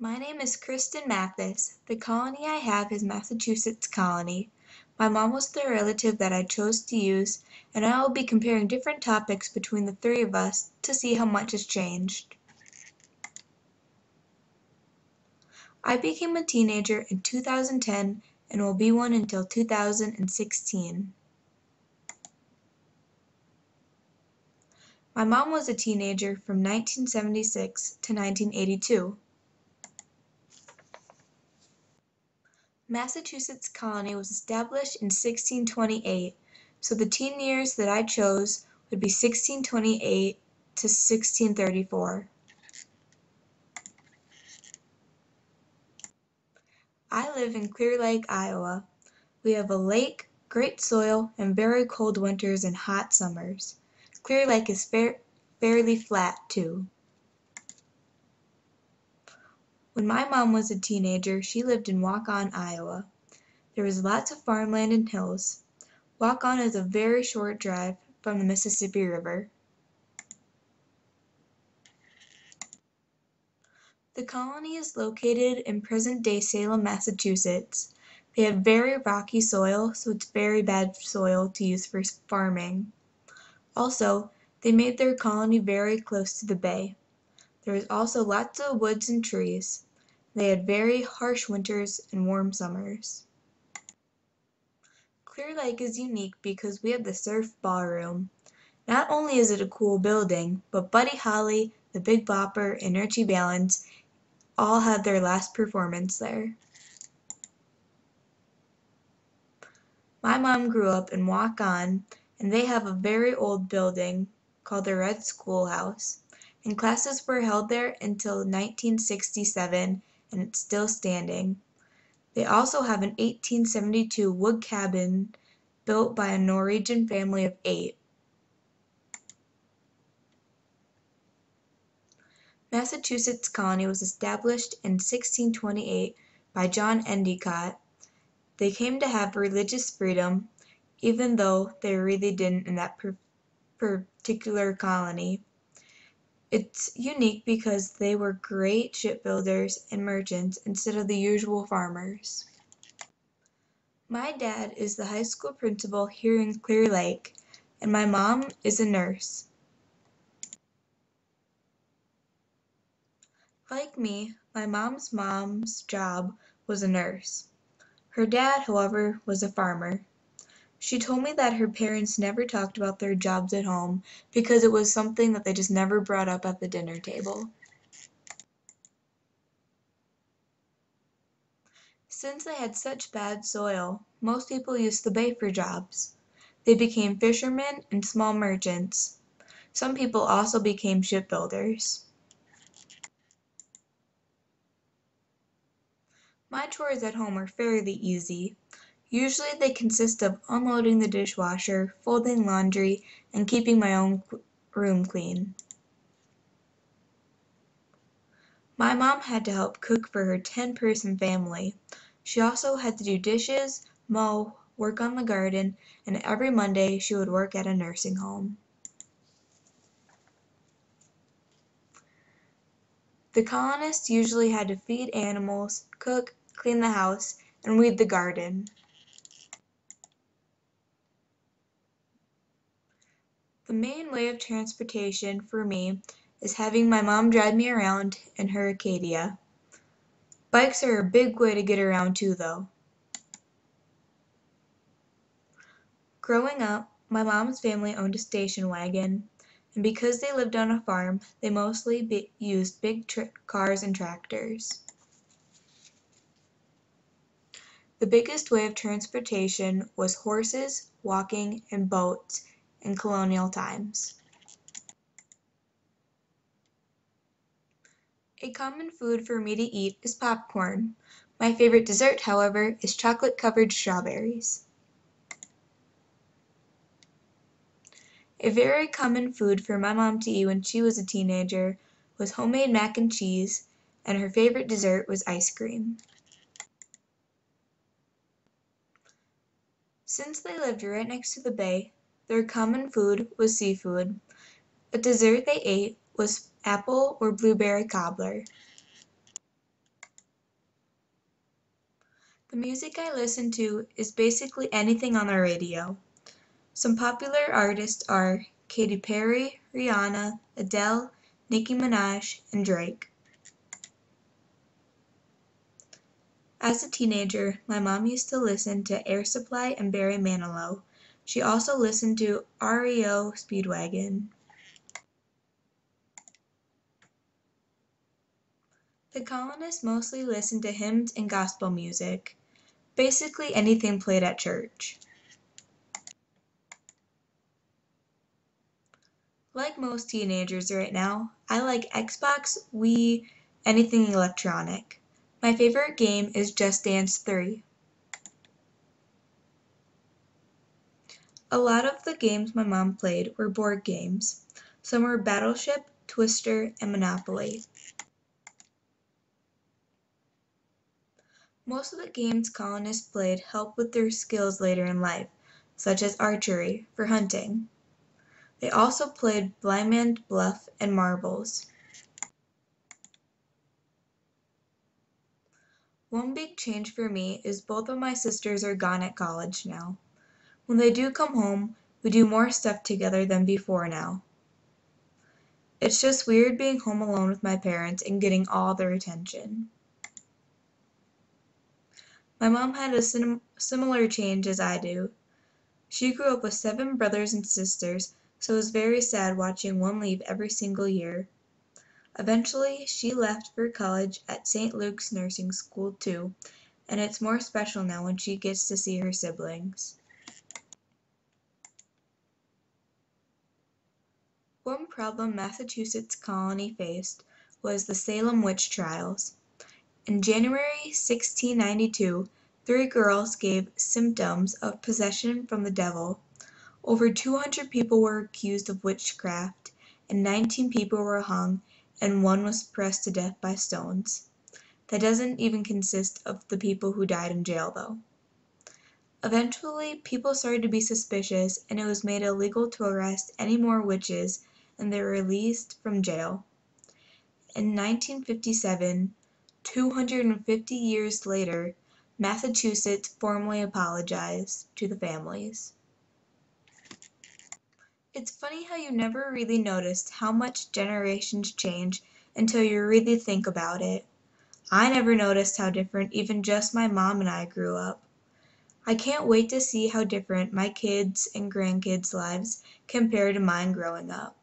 My name is Kristen Mathis. The colony I have is Massachusetts Colony. My mom was the relative that I chose to use, and I will be comparing different topics between the three of us to see how much has changed. I became a teenager in 2010 and will be one until 2016. My mom was a teenager from 1976 to 1982. Massachusetts Colony was established in 1628, so the teen years that I chose would be 1628 to 1634. I live in Clear Lake, Iowa. We have a lake, great soil, and very cold winters and hot summers. Clear Lake is fair, fairly flat, too. When my mom was a teenager, she lived in Waukon, Iowa. There was lots of farmland and hills. Waukon is a very short drive from the Mississippi River. The colony is located in present-day Salem, Massachusetts. They have very rocky soil, so it's very bad soil to use for farming. Also, they made their colony very close to the bay. There is also lots of woods and trees. They had very harsh winters and warm summers. Clear Lake is unique because we have the Surf Ballroom. Not only is it a cool building, but Buddy Holly, the Big Bopper, and Ritchie Valens all had their last performance there. My mom grew up in Waukon and they have a very old building called the Red Schoolhouse, and classes were held there until 1967 and it's still standing. They also have an 1872 wood cabin built by a Norwegian family of eight. Massachusetts Colony was established in 1628 by John Endicott. They came to have religious freedom, even though they really didn't in that particular colony. It's unique because they were great shipbuilders and merchants instead of the usual farmers. My dad is the high school principal here in Clear Lake, and my mom is a nurse. Like me, my mom's mom's job was a nurse. Her dad, however, was a farmer. She told me that her parents never talked about their jobs at home because it was something that they just never brought up at the dinner table. Since they had such bad soil, most people used the bay for jobs. They became fishermen and small merchants. Some people also became shipbuilders. My chores at home are fairly easy. Usually they consist of unloading the dishwasher, folding laundry, and keeping my own room clean. My mom had to help cook for her 10 person family. She also had to do dishes, mow, work on the garden, and every Monday she would work at a nursing home. The colonists usually had to feed animals, cook, clean the house, and weed the garden. The main way of transportation for me is having my mom drive me around in her Acadia. Bikes are a big way to get around too though. Growing up, my mom's family owned a station wagon, and because they lived on a farm, they mostly used big cars and tractors. The biggest way of transportation was horses, walking, and boats in colonial times. A common food for me to eat is popcorn. My favorite dessert, however, is chocolate-covered strawberries. A very common food for my mom to eat when she was a teenager was homemade mac and cheese, and her favorite dessert was ice cream. Since they lived right next to the bay, their common food was seafood. A dessert they ate was apple or blueberry cobbler. The music I listen to is basically anything on the radio. Some popular artists are Katy Perry, Rihanna, Adele, Nicki Minaj, and Drake. As a teenager, my mom used to listen to Air Supply and Barry Manilow. She also listened to REO Speedwagon. The colonists mostly listened to hymns and gospel music, basically anything played at church. Like most teenagers right now, I like Xbox, Wii, anything electronic. My favorite game is Just Dance 3. A lot of the games my mom played were board games. Some were Battleship, Twister, and Monopoly. Most of the games colonists played helped with their skills later in life, such as archery, for hunting. They also played blindman's bluff and marbles. One big change for me is both of my sisters are gone at college now. When they do come home, we do more stuff together than before now. It's just weird being home alone with my parents and getting all their attention. My mom had a sim similar change as I do. She grew up with seven brothers and sisters, so it was very sad watching one leave every single year. Eventually she left for college at St. Luke's Nursing School too, and it's more special now when she gets to see her siblings. One problem Massachusetts colony faced was the Salem witch trials. In January 1692 three girls gave symptoms of possession from the devil. Over 200 people were accused of witchcraft, and 19 people were hung and one was pressed to death by stones. That doesn't even consist of the people who died in jail, though. Eventually people started to be suspicious and it was made illegal to arrest any more witches and they were released from jail. In 1957, 250 years later, Massachusetts formally apologized to the families. It's funny how you never really noticed how much generations change until you really think about it. I never noticed how different even just my mom and I grew up. I can't wait to see how different my kids' and grandkids' lives compare to mine growing up.